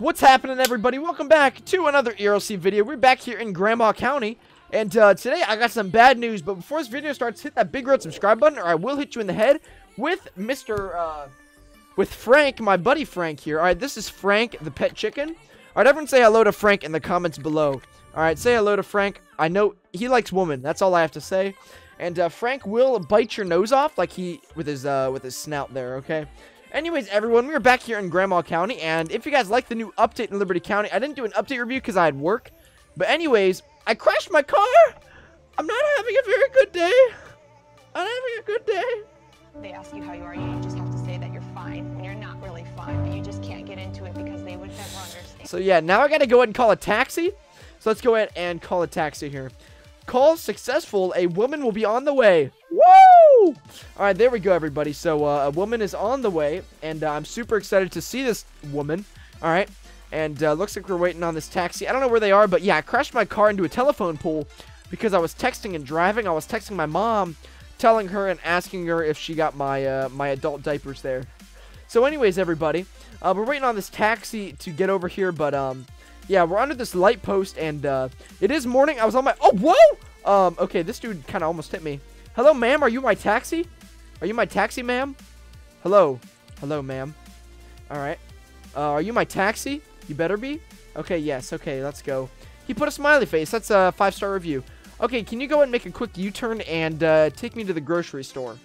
What's happening, everybody? Welcome back to another ERLC video. We're back here in Grandma County, and uh, today I got some bad news. But before this video starts, hit that big red subscribe button, or I will hit you in the head with Mr. Uh, with Frank, my buddy Frank here. All right, this is Frank, the pet chicken. All right, everyone say hello to Frank in the comments below. All right, say hello to Frank. I know he likes women. That's all I have to say. And uh, Frank will bite your nose off like he with his uh, with his snout there. Okay. Anyways, everyone, we are back here in Grandma County, and if you guys like the new update in Liberty County, I didn't do an update review because I had work. But anyways, I crashed my car. I'm not having a very good day. I'm having a good day. They ask you how you are, you just have to say that you're fine when you're not really fine, but you just can't get into it because they would never understand. So yeah, now I gotta go ahead and call a taxi. So let's go ahead and call a taxi here. Call successful. A woman will be on the way. Woo! All right, there we go, everybody. So uh, a woman is on the way, and uh, I'm super excited to see this woman. All right, and uh, looks like we're waiting on this taxi. I don't know where they are, but yeah, I crashed my car into a telephone pole because I was texting and driving. I was texting my mom, telling her and asking her if she got my uh, my adult diapers there. So, anyways, everybody, uh, we're waiting on this taxi to get over here, but um, yeah, we're under this light post, and uh, it is morning. I was on my oh whoa um okay, this dude kind of almost hit me. Hello, ma'am. Are you my taxi? Are you my taxi, ma'am? Hello. Hello, ma'am. All right. Uh, are you my taxi? You better be. Okay, yes. Okay, let's go. He put a smiley face. That's a five-star review. Okay, can you go and make a quick U-turn and uh, take me to the grocery store?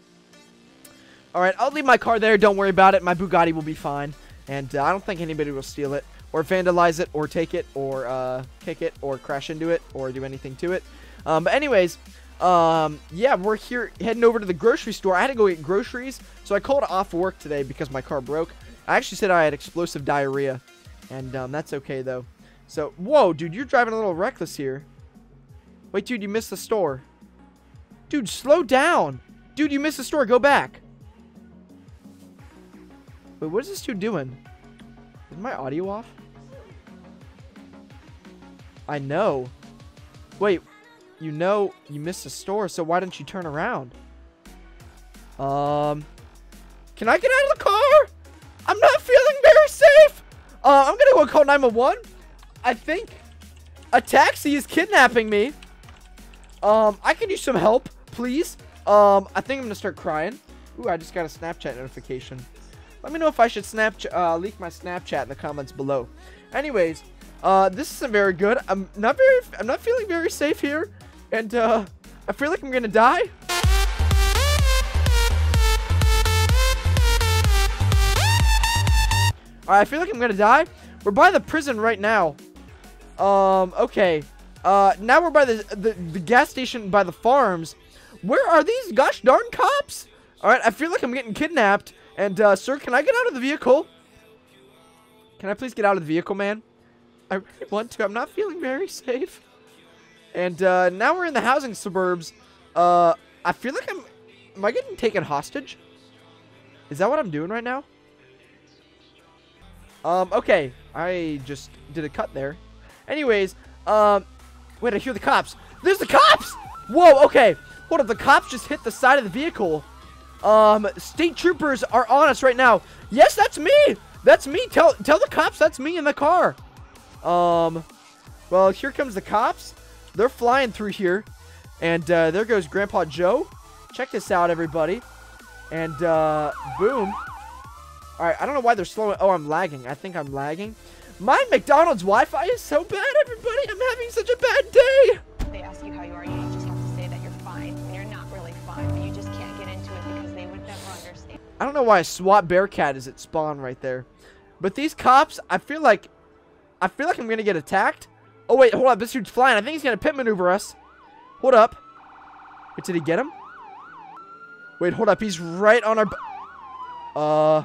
All right, I'll leave my car there. Don't worry about it. My Bugatti will be fine. And uh, I don't think anybody will steal it or vandalize it or take it or uh, kick it or crash into it or do anything to it. Um, but anyways, um, yeah, we're here heading over to the grocery store. I had to go get groceries, so I called off work today because my car broke. I actually said I had explosive diarrhea, and um, that's okay though. So, whoa, dude, you're driving a little reckless here. Wait, dude, you missed the store. Dude, slow down. Dude, you missed the store. Go back. Wait, what is this dude doing? Is my audio off? I know. Wait, you know you missed the store, so why didn't you turn around? Um, can I get out of the car? I'm not feeling very safe. Uh, I'm gonna go call 911. I think a taxi is kidnapping me. Um, I can use some help, please. Um, I think I'm gonna start crying. Ooh, I just got a Snapchat notification. Let me know if I should Snapchat, uh, leak my Snapchat in the comments below. Anyways, uh, this isn't very good. I'm not very, I'm not feeling very safe here. And, uh, I feel like I'm gonna die. I feel like I'm gonna die. We're by the prison right now. Um, okay. Uh, now we're by the, the, the gas station by the farms. Where are these gosh darn cops? Alright, I feel like I'm getting kidnapped. And, uh, sir, can I get out of the vehicle? Can I please get out of the vehicle, man? I really want to. I'm not feeling very safe. And, uh, now we're in the housing suburbs. Uh, I feel like I'm... Am I getting taken hostage? Is that what I'm doing right now? Um, okay. I just did a cut there. Anyways, um... Wait, I hear the cops. There's the cops! Whoa, okay. Hold up, the cops just hit the side of the vehicle. Um, state troopers are on us right now. Yes, that's me. That's me. Tell tell the cops that's me in the car. Um, well, here comes the cops. They're flying through here. And uh, there goes Grandpa Joe. Check this out, everybody. And uh, boom. All right, I don't know why they're slowing. Oh, I'm lagging. I think I'm lagging. My McDonald's Wi-Fi is so bad, everybody. I'm having such a bad day. They ask you how you are, you just have to say that you're fine when you're not really fine, but you just can't get into it because they would never understand. I don't know why a SWAT Bearcat is at spawn right there. But these cops, I feel like... I feel like I'm going to get attacked. Oh, wait, hold up. This dude's flying. I think he's going to pit maneuver us. Hold up. Wait, did he get him? Wait, hold up. He's right on our... Uh...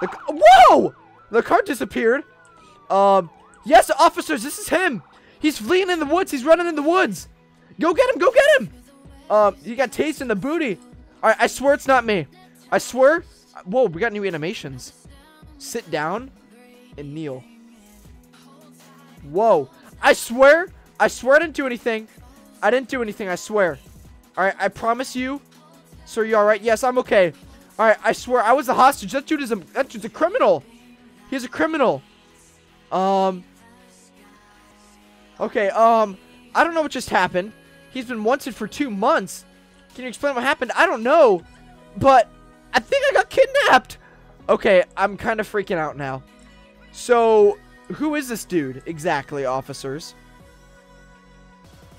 The, whoa! The car disappeared. Um, yes, officers, this is him. He's fleeing in the woods. He's running in the woods. Go get him. Go get him. Um, he got taste in the booty. All right, I swear it's not me. I swear. Whoa, we got new animations. Sit down and kneel. Whoa. I swear. I swear I didn't do anything. I didn't do anything. I swear. All right, I promise you. Sir, you all right? Yes, I'm okay. All right, I swear I was the hostage. That dude is a that dude's a criminal. He's a criminal. Um. Okay, um, I don't know what just happened. He's been wanted for two months. Can you explain what happened? I don't know, but I think I got kidnapped. Okay, I'm kind of freaking out now. So, who is this dude exactly, officers?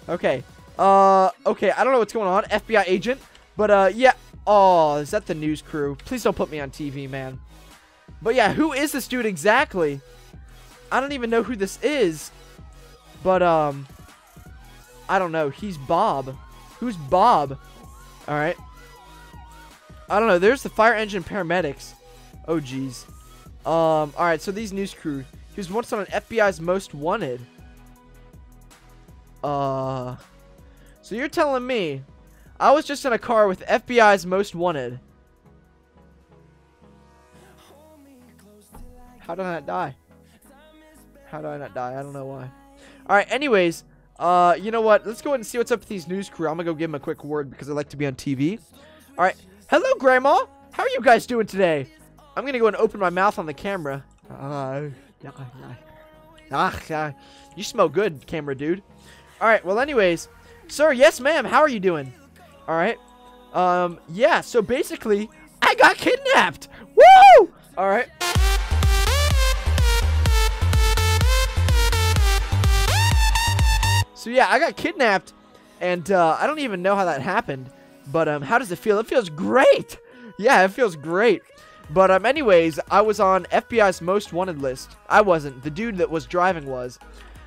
Okay, uh, okay, I don't know what's going on. FBI agent, but, uh, yeah. Oh, is that the news crew? Please don't put me on TV, man. But yeah, who is this dude exactly? I don't even know who this is. But, um, I don't know. He's Bob. Who's Bob? Alright. I don't know. There's the fire engine paramedics. Oh, jeez. Um, alright, so these news crew. He was once on an FBI's most wanted. Uh, so you're telling me I was just in a car with FBI's most wanted. How did I not die? How did I not die? I don't know why. Alright, anyways, uh, you know what? Let's go ahead and see what's up with these news crew. I'm gonna go give them a quick word because I like to be on TV. Alright, hello, Grandma. How are you guys doing today? I'm gonna go and open my mouth on the camera. Uh, ah, you smell good, camera dude. Alright, well, anyways, sir, yes, ma'am. How are you doing? Alright. Um, yeah, so basically, I got kidnapped. Woo! Alright. So yeah, I got kidnapped, and uh, I don't even know how that happened. But um, how does it feel? It feels great. Yeah, it feels great. But um, anyways, I was on FBI's most wanted list. I wasn't. The dude that was driving was.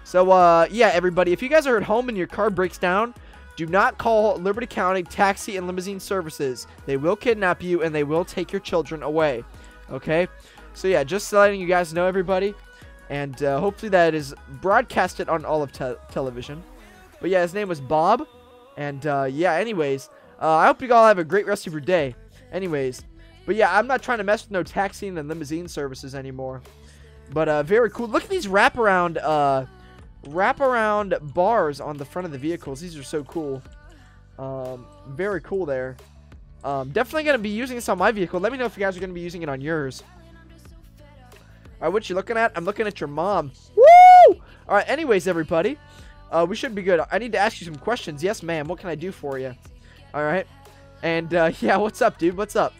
So uh, yeah, everybody, if you guys are at home and your car breaks down, do not call Liberty County Taxi and Limousine Services. They will kidnap you and they will take your children away. Okay? So yeah, just letting you guys know, everybody. And uh, hopefully that is broadcasted on all of te television. But yeah, his name was Bob. And uh, yeah, anyways, uh, I hope you all have a great rest of your day. Anyways, but yeah, I'm not trying to mess with no taxiing and limousine services anymore. But uh, very cool. Look at these wraparound, uh, wraparound bars on the front of the vehicles. These are so cool. Um, very cool there. Um, definitely going to be using this on my vehicle. Let me know if you guys are going to be using it on yours. Alright, what you looking at? I'm looking at your mom. Woo! Alright, anyways, everybody. Uh, we should be good. I need to ask you some questions. Yes, ma'am. What can I do for you? Alright. And, uh, yeah, what's up, dude? What's up?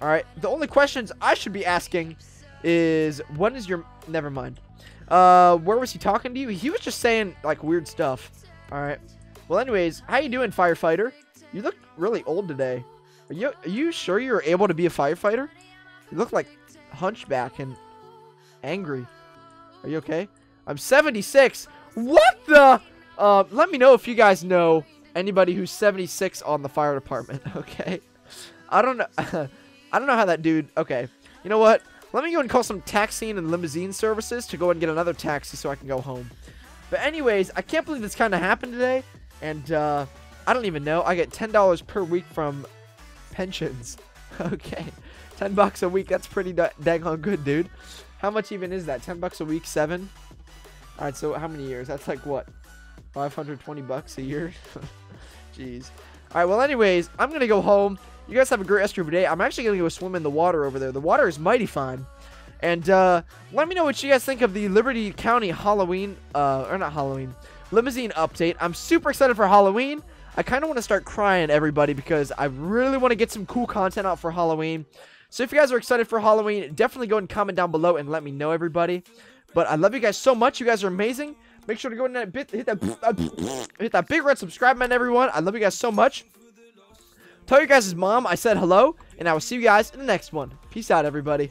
Alright. The only questions I should be asking is, when is your... Never mind. Uh, where was he talking to you? He was just saying, like, weird stuff. Alright. Well, anyways, how you doing, firefighter? You look really old today. Are you, are you sure you're able to be a firefighter? You look like hunchback and angry. Are you okay? I'm 76. What the? Uh, let me know if you guys know anybody who's 76 on the fire department. Okay. I don't know. I don't know how that dude. Okay. You know what? Let me go and call some taxiing and limousine services to go and get another taxi so I can go home. But anyways, I can't believe this kind of happened today. And uh, I don't even know. I get $10 per week from pensions. okay. 10 bucks a week. That's pretty dang on good, dude. How much even is that? 10 bucks a week? 7? Alright, so how many years? That's like what? 520 bucks a year? Jeez. Alright, well anyways, I'm going to go home. You guys have a great rest of your day. I'm actually going to go swim in the water over there. The water is mighty fine. And uh, let me know what you guys think of the Liberty County Halloween, uh, or not Halloween, limousine update. I'm super excited for Halloween. I kind of want to start crying, everybody, because I really want to get some cool content out for Halloween. So if you guys are excited for Halloween, definitely go and comment down below and let me know, everybody. But I love you guys so much. You guys are amazing. Make sure to go that hit that, hit that big red subscribe button, everyone. I love you guys so much. Tell your guys' mom I said hello, and I will see you guys in the next one. Peace out, everybody.